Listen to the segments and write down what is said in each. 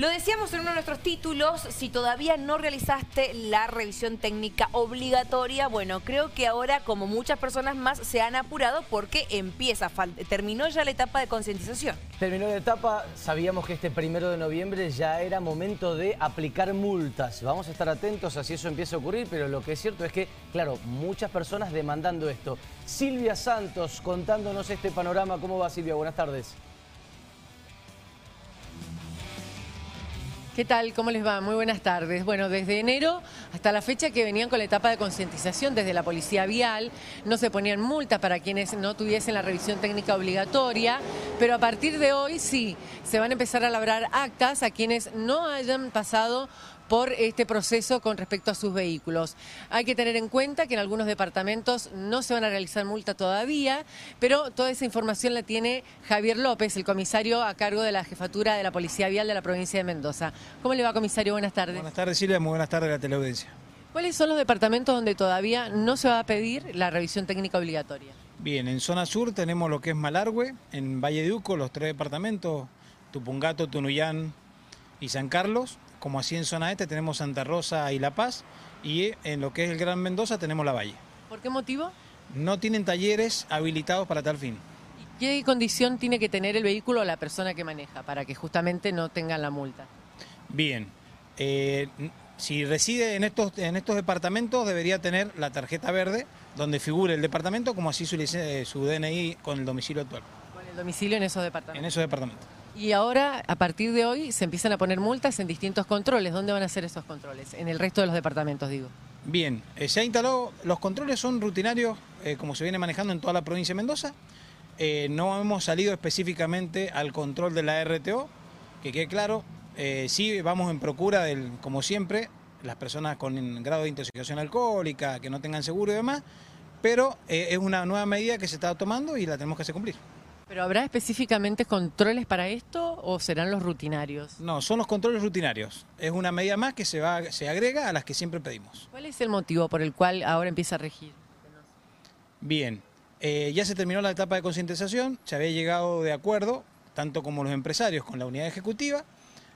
Lo decíamos en uno de nuestros títulos, si todavía no realizaste la revisión técnica obligatoria, bueno, creo que ahora como muchas personas más se han apurado porque empieza, terminó ya la etapa de concientización. Terminó la etapa, sabíamos que este primero de noviembre ya era momento de aplicar multas. Vamos a estar atentos a si eso empieza a ocurrir, pero lo que es cierto es que, claro, muchas personas demandando esto. Silvia Santos contándonos este panorama. ¿Cómo va Silvia? Buenas tardes. ¿Qué tal? ¿Cómo les va? Muy buenas tardes. Bueno, desde enero hasta la fecha que venían con la etapa de concientización desde la Policía Vial, no se ponían multas para quienes no tuviesen la revisión técnica obligatoria, pero a partir de hoy sí, se van a empezar a labrar actas a quienes no hayan pasado por este proceso con respecto a sus vehículos. Hay que tener en cuenta que en algunos departamentos no se van a realizar multa todavía, pero toda esa información la tiene Javier López, el comisario a cargo de la jefatura de la Policía Vial de la provincia de Mendoza. ¿Cómo le va, comisario? Buenas tardes. Buenas tardes, Silvia. Muy buenas tardes a la teleaudiencia. ¿Cuáles son los departamentos donde todavía no se va a pedir la revisión técnica obligatoria? Bien, en zona sur tenemos lo que es Malargüe, en Valle de Uco, los tres departamentos, Tupungato, Tunuyán y San Carlos como así en zona este tenemos Santa Rosa y La Paz, y en lo que es el Gran Mendoza tenemos La Valle. ¿Por qué motivo? No tienen talleres habilitados para tal fin. ¿Qué condición tiene que tener el vehículo o la persona que maneja para que justamente no tengan la multa? Bien, eh, si reside en estos, en estos departamentos debería tener la tarjeta verde donde figure el departamento como así su, su DNI con el domicilio actual. Con el domicilio en esos departamentos. En esos departamentos. Y ahora, a partir de hoy, se empiezan a poner multas en distintos controles. ¿Dónde van a ser esos controles? En el resto de los departamentos, digo. Bien, eh, se ha instalado, los controles son rutinarios, eh, como se viene manejando en toda la provincia de Mendoza. Eh, no hemos salido específicamente al control de la RTO, que quede claro, sí vamos en procura, del, como siempre, las personas con grado de intoxicación alcohólica, que no tengan seguro y demás, pero es una nueva medida que se está tomando y la tenemos que hacer cumplir. ¿Pero habrá específicamente controles para esto o serán los rutinarios? No, son los controles rutinarios. Es una medida más que se, va, se agrega a las que siempre pedimos. ¿Cuál es el motivo por el cual ahora empieza a regir? Bien, eh, ya se terminó la etapa de concientización, se había llegado de acuerdo, tanto como los empresarios con la unidad ejecutiva,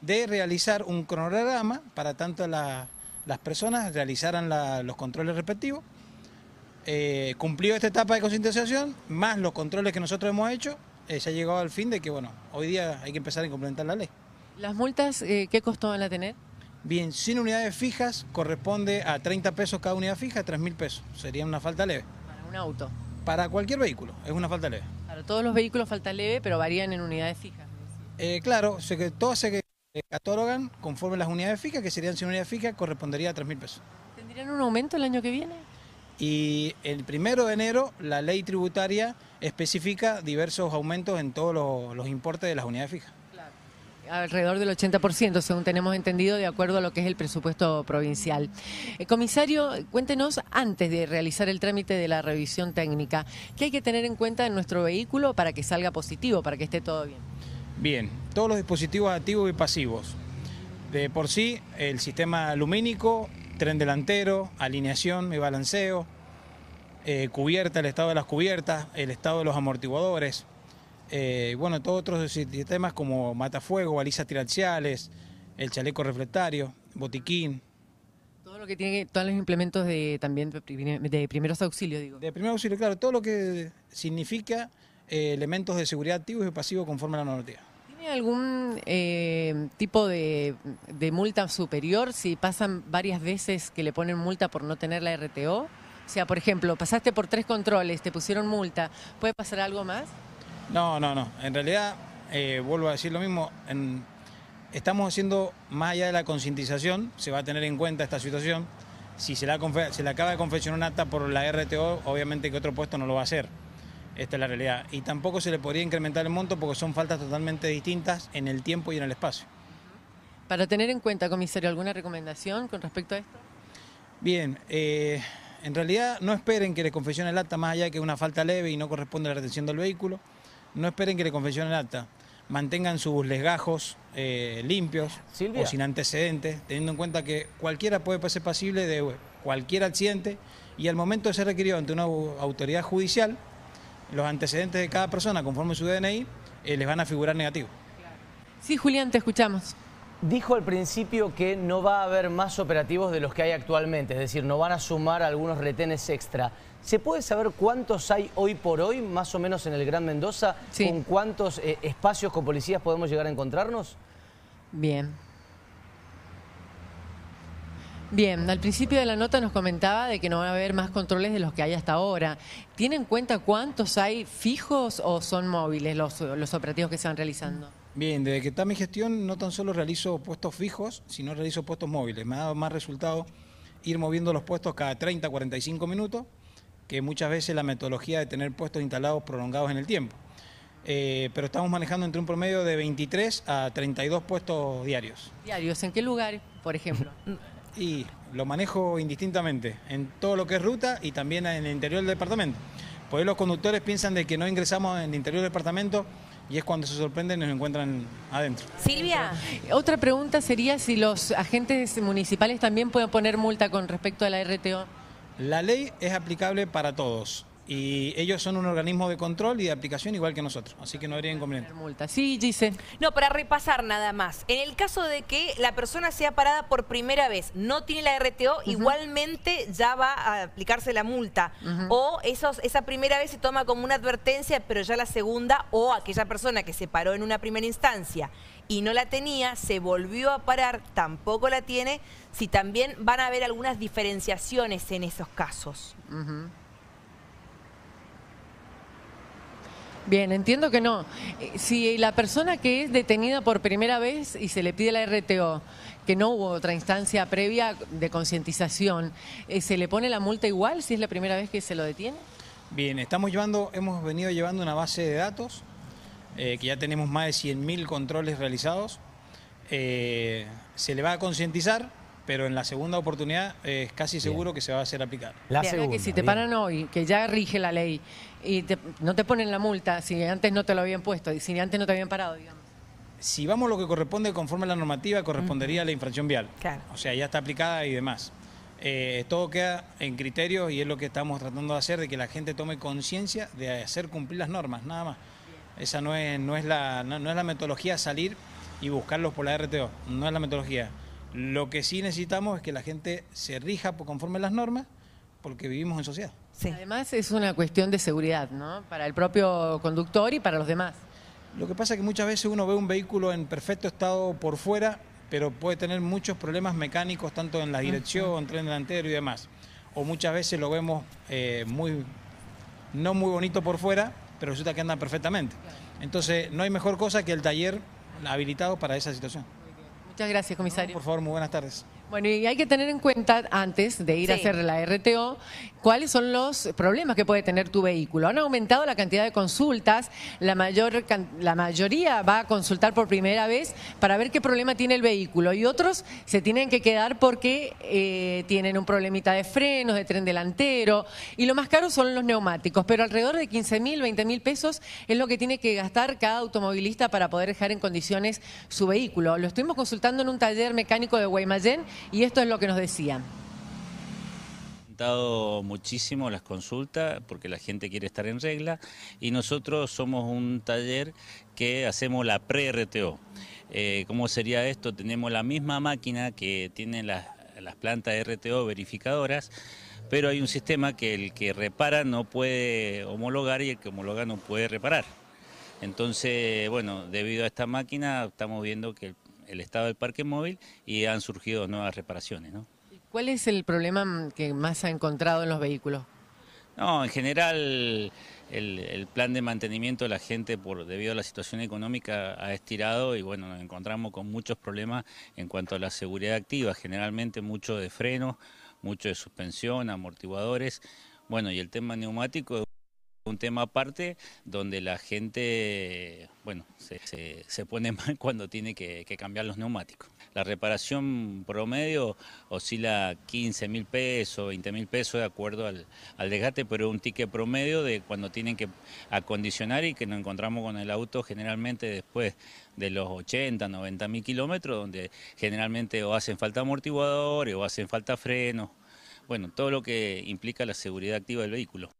de realizar un cronograma para tanto las personas realizaran los controles respectivos eh, cumplió esta etapa de concientización, más los controles que nosotros hemos hecho, eh, se ha llegado al fin de que, bueno, hoy día hay que empezar a implementar la ley. ¿Las multas eh, qué costo van a tener? Bien, sin unidades fijas corresponde a 30 pesos cada unidad fija, 3 mil pesos. Sería una falta leve. Para un auto. Para cualquier vehículo, es una falta leve. Para todos los vehículos falta leve, pero varían en unidades fijas. claro, se que todas se catalogan conforme las unidades fijas, que serían sin unidades fijas, correspondería a 3 mil pesos. ¿Tendrían un aumento el año que viene? Y el primero de enero la ley tributaria especifica diversos aumentos en todos los, importes de las unidades fijas. Alrededor del 80%, según tenemos entendido, de acuerdo a lo que es el presupuesto provincial. Eh, comisario, cuéntenos, antes de realizar el trámite de la revisión técnica, ¿qué hay que tener en cuenta en nuestro vehículo para que salga positivo, para que esté todo bien? Bien, todos los dispositivos activos y pasivos. De por sí, el sistema lumínico tren delantero, alineación y balanceo, eh, cubierta, el estado de las cubiertas, el estado de los amortiguadores, eh, bueno, todos otros sistemas como matafuego, balizas tiraxiales, el chaleco reflectario, botiquín. Todo lo que tiene, todos los implementos de también de primeros auxilios, digo. De primeros auxilios, claro, todo lo que significa eh, elementos de seguridad activos y pasivos conforme a la normativa. ¿Tiene algún eh, tipo de, multa superior si pasan varias veces que le ponen multa por no tener la RTO? O sea, por ejemplo, pasaste por tres controles, te pusieron multa, ¿puede pasar algo más? No, no, no. En realidad, eh, vuelvo a decir lo mismo, estamos haciendo, más allá de la concientización, se va a tener en cuenta esta situación. Si se, la, se le acaba de confeccionar un acta por la RTO, obviamente que otro puesto no lo va a hacer. Esta es la realidad. Y tampoco se le podría incrementar el monto porque son faltas totalmente distintas en el tiempo y en el espacio. Para tener en cuenta, comisario, ¿alguna recomendación con respecto a esto? Bien, eh, en realidad no esperen que le confesione el acta más allá de que es una falta leve y no corresponde a la retención del vehículo. No esperen que le confesione el acta. Mantengan sus lesgajos eh, limpios o sin antecedentes, teniendo en cuenta que cualquiera puede ser pasible de cualquier accidente y al momento de ser requerido ante una autoridad judicial, los antecedentes de cada persona conforme su DNI eh, les van a figurar negativos. Sí, Julián, te escuchamos. Dijo al principio que no va a haber más operativos de los que hay actualmente, es decir, no van a sumar algunos retenes extra. ¿Se puede saber cuántos hay hoy por hoy, más o menos en el Gran Mendoza? ¿Con cuántos eh, espacios con policías podemos llegar a encontrarnos? Bien. Bien, al principio de la nota nos comentaba de que no va a haber más controles de los que hay hasta ahora. ¿Tiene en cuenta cuántos hay fijos o son móviles los, los operativos que se van realizando? Bien, desde que está mi gestión no tan solo realizo puestos fijos, sino realizo puestos móviles. Me ha dado más resultado ir moviendo los puestos cada 30, 45 minutos, que muchas veces la metodología de tener puestos instalados prolongados en el tiempo. Eh, pero estamos manejando entre un promedio de 23 a 32 puestos diarios. ¿Diarios? ¿En qué lugar, por ejemplo? y lo manejo indistintamente, en todo lo que es ruta y también en el interior del departamento. Por ahí los conductores piensan de que no ingresamos en el interior del departamento y es cuando se sorprenden y nos encuentran adentro. Silvia. Otra pregunta sería si los agentes municipales también pueden poner multa con respecto a la RTO. La ley es aplicable para todos y ellos son un organismo de control y de aplicación igual que nosotros, así que no habría inconveniente. Multa. Sí, dice. No, para repasar nada más. En el caso de que la persona sea parada por primera vez, no tiene la RTO, igualmente ya va a aplicarse la multa. O esos, esa primera vez se toma como una advertencia, pero ya la segunda, o aquella persona que se paró en una primera instancia y no la tenía, se volvió a parar, tampoco la tiene, si también van a haber algunas diferenciaciones en esos casos. Bien, entiendo que no. Eh, si la persona que es detenida por primera vez y se le pide la RTO, que no hubo otra instancia previa de concientización, eh, ¿se le pone la multa igual si es la primera vez que se lo detiene? Bien, estamos llevando, hemos venido llevando una base de datos, eh, que ya tenemos más de 100.000 controles realizados. se le va a concientizar, pero en la segunda oportunidad es casi seguro que se va a hacer aplicar. La segunda, que si te paran hoy, que ya rige la ley, y no te ponen la multa si antes no te lo habían puesto y si antes no te habían parado, digamos. Si vamos lo que corresponde conforme a la normativa, correspondería a la infracción vial. O sea, ya está aplicada y demás. Eh, todo queda en criterio y es lo que estamos tratando de hacer, de que la gente tome conciencia de hacer cumplir las normas, nada más. Esa no es, no es, la, no, es la metodología salir y buscarlos por la RTO, no es la metodología. Lo que sí necesitamos es que la gente se rija conforme a las normas porque vivimos en sociedad. Además es una cuestión de seguridad, ¿no? Para el propio conductor y para los demás. Lo que pasa es que muchas veces uno ve un vehículo en perfecto estado por fuera, pero puede tener muchos problemas mecánicos, tanto en la dirección, tren delantero y demás. O muchas veces lo vemos eh, muy, no muy bonito por fuera, pero resulta que anda perfectamente. Entonces, no hay mejor cosa que el taller habilitado para esa situación. Muchas gracias, comisario. por favor, muy buenas tardes. Bueno, y hay que tener en cuenta antes de ir a hacer la RTO cuáles son los problemas que puede tener tu vehículo. Han aumentado la cantidad de consultas, la, mayor, la mayoría va a consultar por primera vez para ver qué problema tiene el vehículo. Y otros se tienen que quedar porque eh, tienen un problemita de frenos, de tren delantero. Y lo más caro son los neumáticos, pero alrededor de 15 mil, 20 mil pesos es lo que tiene que gastar cada automovilista para poder dejar en condiciones su vehículo. Lo estuvimos consultando en un taller mecánico de Guaymallén y esto es lo que nos decían muchísimo las consultas porque la gente quiere estar en regla y nosotros somos un taller que hacemos la pre-RTO. Eh, ¿Cómo sería esto? Tenemos la misma máquina que tienen las, las plantas RTO verificadoras, pero hay un sistema que el que repara no puede homologar y el que homologa no puede reparar. Entonces, bueno, debido a esta máquina estamos viendo que el estado del parque móvil y han surgido nuevas reparaciones. ¿no? ¿Cuál es el problema que más ha encontrado en los vehículos? No, en general el, plan de mantenimiento de la gente por debido a la situación económica ha estirado y bueno, nos encontramos con muchos problemas en cuanto a la seguridad activa, generalmente mucho de freno, mucho de suspensión, amortiguadores, bueno, y el tema neumático un tema aparte donde la gente, bueno, se, pone mal cuando tiene que, cambiar los neumáticos. La reparación promedio oscila 15 mil pesos, 20 mil pesos de acuerdo al, al desgaste, pero un ticket promedio de cuando tienen que acondicionar y que nos encontramos con el auto generalmente después de los 80, 90 mil kilómetros, donde generalmente o hacen falta amortiguadores o hacen falta frenos, bueno, todo lo que implica la seguridad activa del vehículo.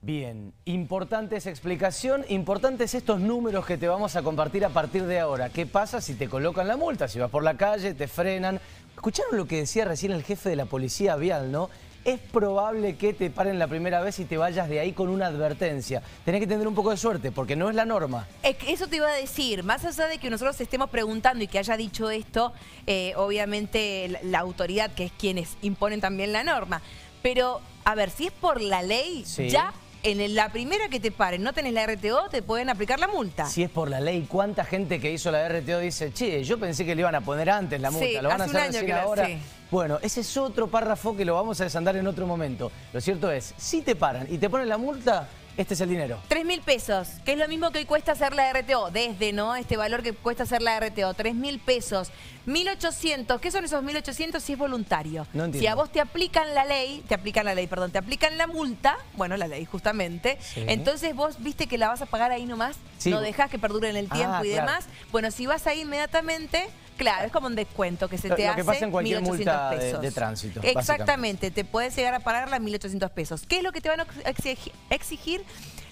Bien, importante esa explicación, importantes estos números que te vamos a compartir a partir de ahora. ¿Qué pasa si te colocan la multa? Si vas por la calle, te frenan. ¿Escucharon lo que decía recién el jefe de la policía vial, no? Es probable que te paren la primera vez y te vayas de ahí con una advertencia. Tenés que tener un poco de suerte, porque no es la norma. Eso te iba a decir, más allá de que nosotros estemos preguntando y que haya dicho esto, eh, obviamente la, autoridad, que es quienes imponen también la norma, pero, a ver, si es por la ley, Sí. ya en la primera que te paren, no tenés la RTO, te pueden aplicar la multa. Si es por la ley, ¿cuánta gente que hizo la RTO dice, che, yo pensé que le iban a poner antes la multa, Sí, lo van a hacer recién ahora? sí. Bueno, ese es otro párrafo que lo vamos a desandar en otro momento. Lo cierto es, si te paran y te ponen la multa, este es el dinero. 3 mil pesos, que es lo mismo que hoy cuesta hacer la RTO, desde, ¿no? Este valor que cuesta hacer la RTO, 3 mil pesos. 1.800, ¿qué son esos 1.800 si es voluntario? No entiendo. Si a vos te aplican la ley, te aplican la ley, perdón, te aplican la multa, bueno, la ley justamente, Sí. entonces vos viste que la vas a pagar ahí nomás, Sí. no dejás que perdure en el tiempo Ah, y claro. demás. Bueno, si vas ahí inmediatamente, claro, es como un descuento que se Lo- te lo hace que pasa en cualquier 1.800 multa de- pesos. de tránsito, Exactamente, te puedes llegar a pagar las 1.800 pesos. ¿Qué es lo que te van a exigi- exigir?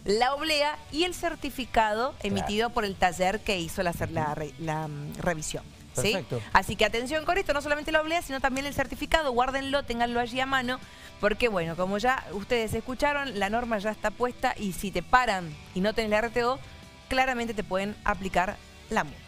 La oblea y el certificado emitido por el taller que hizo la, la la, mm, revisión. ¿sí? Perfecto. Así que atención con esto, no solamente la oblea, sino también el certificado, guárdenlo, ténganlo allí a mano, porque bueno, como ya ustedes escucharon, la norma ya está puesta y si te paran y no tenés la RTO, claramente te pueden aplicar la multa.